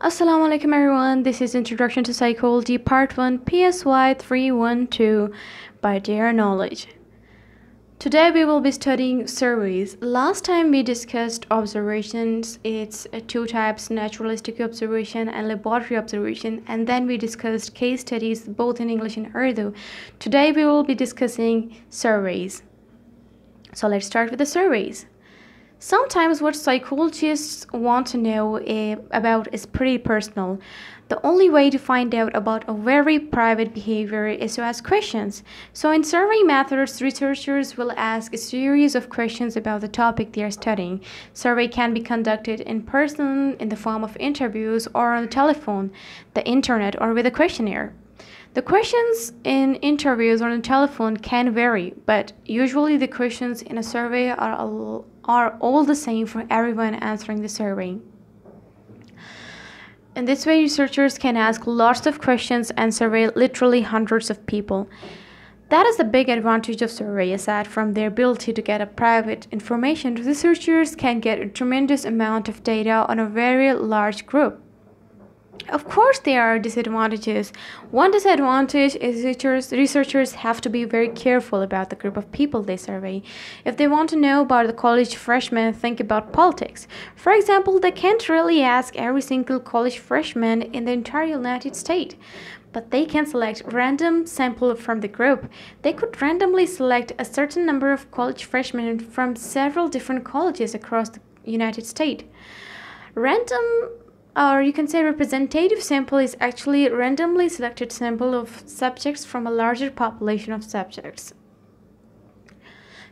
Assalamu alaikum everyone. This is Introduction to Psychology Part 1 PSY 312 by Dear Knowledge. Today we will be studying surveys. Last time we discussed observations. It's uh, two types, naturalistic observation and laboratory observation. And then we discussed case studies both in English and Urdu. Today we will be discussing surveys. So let's start with the surveys. Sometimes what psychologists want to know uh, about is pretty personal. The only way to find out about a very private behavior is to ask questions. So, in survey methods, researchers will ask a series of questions about the topic they are studying. Survey can be conducted in person, in the form of interviews, or on the telephone, the internet, or with a questionnaire. The questions in interviews or on the telephone can vary, but usually the questions in a survey are, are all the same for everyone answering the survey. In this way, researchers can ask lots of questions and survey literally hundreds of people. That is the big advantage of survey aside from their ability to get a private information, researchers can get a tremendous amount of data on a very large group. Of course, there are disadvantages. One disadvantage is researchers, researchers have to be very careful about the group of people they survey. If they want to know about the college freshmen, think about politics. For example, they can't really ask every single college freshman in the entire United States but they can select random sample from the group. They could randomly select a certain number of college freshmen from several different colleges across the United States. Random or you can say representative sample is actually randomly selected sample of subjects from a larger population of subjects.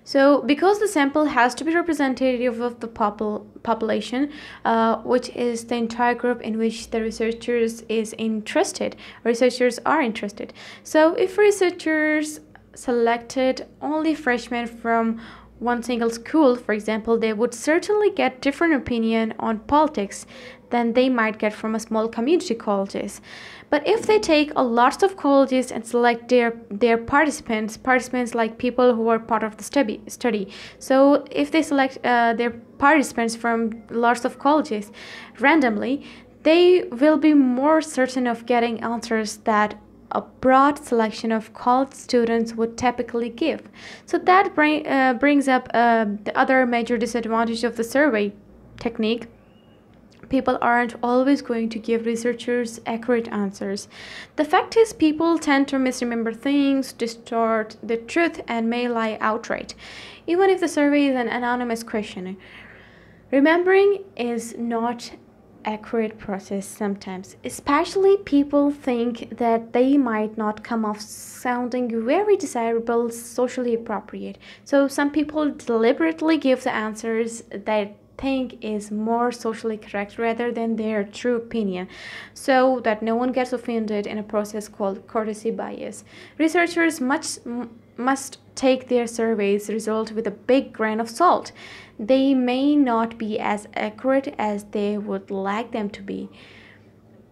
So, because the sample has to be representative of the popul population, uh, which is the entire group in which the researchers is interested, researchers are interested. So, if researchers selected only freshmen from one single school, for example, they would certainly get different opinion on politics than they might get from a small community colleges. But if they take a lots of colleges and select their their participants, participants like people who are part of the study study. So if they select uh, their participants from lots of colleges randomly, they will be more certain of getting answers that a broad selection of college students would typically give. So that bring, uh, brings up uh, the other major disadvantage of the survey technique. People aren't always going to give researchers accurate answers. The fact is, people tend to misremember things, distort the truth, and may lie outright, even if the survey is an anonymous question. Remembering is not accurate process sometimes. Especially people think that they might not come off sounding very desirable, socially appropriate. So some people deliberately give the answers that think is more socially correct rather than their true opinion so that no one gets offended in a process called courtesy bias researchers much must take their surveys result with a big grain of salt. They may not be as accurate as they would like them to be.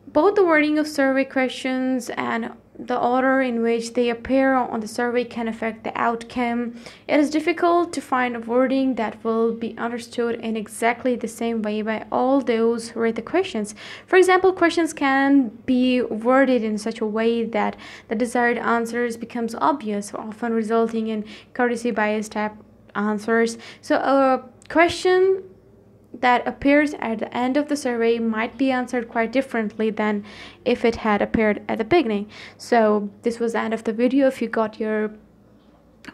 Both the wording of survey questions and the order in which they appear on the survey can affect the outcome. It is difficult to find a wording that will be understood in exactly the same way by all those who read the questions. For example, questions can be worded in such a way that the desired answers becomes obvious, often resulting in courtesy bias type answers. So a question that appears at the end of the survey might be answered quite differently than if it had appeared at the beginning. So this was the end of the video. If you got your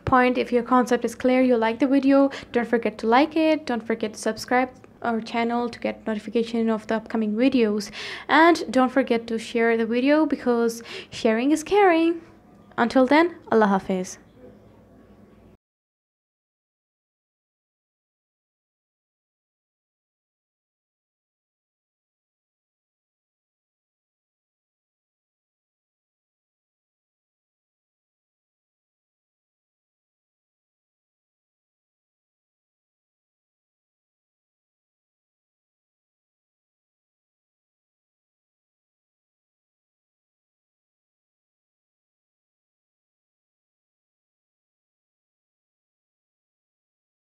point, if your concept is clear, you like the video, don't forget to like it. Don't forget to subscribe our channel to get notification of the upcoming videos. And don't forget to share the video because sharing is caring. Until then, Allah Hafiz.